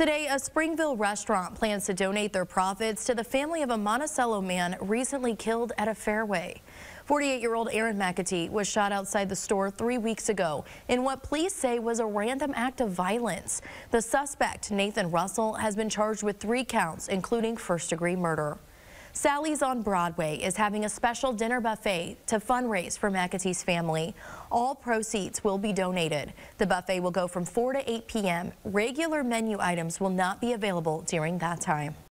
Today, a Springville restaurant plans to donate their profits to the family of a Monticello man recently killed at a Fareway. 48-year-old Aaron McAtee was shot outside the store three weeks ago in what police say was a random act of violence. The suspect, Nathan Russell, has been charged with three counts, including first-degree murder. Sally's on Broadway is having a special dinner buffet to fundraise for McAtee's family. All proceeds will be donated. The buffet will go from 4 to 8 p.m. Regular menu items will not be available during that time.